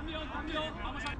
cambio, cambio, vamos a...